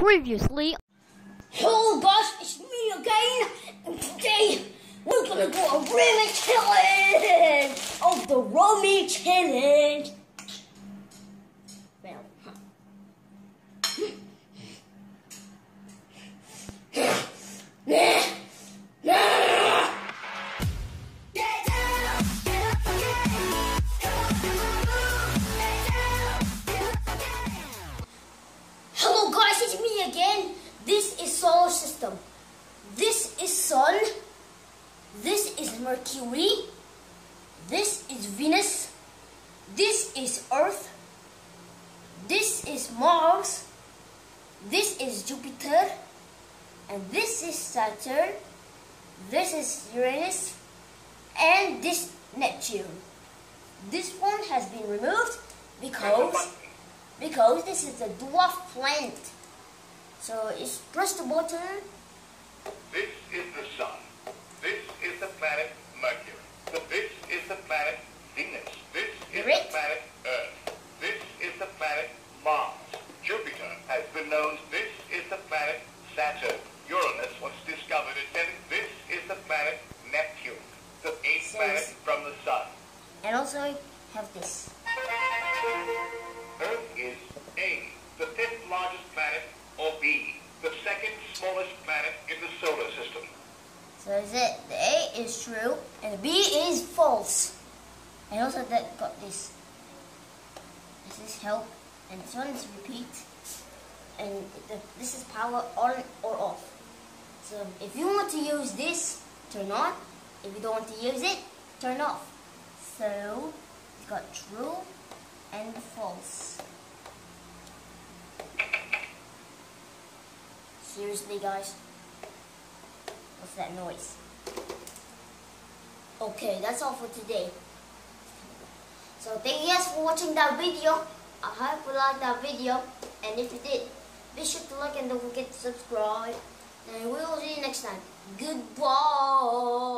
Previously, Hello guys, it's me again, and today we're gonna do a Rummy challenge of the Rummy challenge. System. This is sun. This is Mercury. This is Venus. This is Earth. This is Mars. This is Jupiter. And this is Saturn. This is Uranus. And this Neptune. This one has been removed because because this is a dwarf planet. So it's press the button. This is the Sun. This is the planet Mercury. This is the planet Venus. This is the planet Earth. This is the planet Mars. Jupiter has been known. This is the planet Saturn. Uranus was discovered in then This is the planet Neptune, the eighth planet from the Sun. And also I have this. Smallest planet in the solar system. So is it the A is true and the B is false. And also that got this. This is help and this one is repeat. And the, this is power on or off. So if you want to use this, turn on. If you don't want to use it, turn off. So it's got true and false. Seriously guys? What's that noise? Okay, that's all for today. So thank you guys for watching that video. I hope you liked that video. And if you did, be sure to like and don't forget to subscribe. And we will see you next time. Goodbye.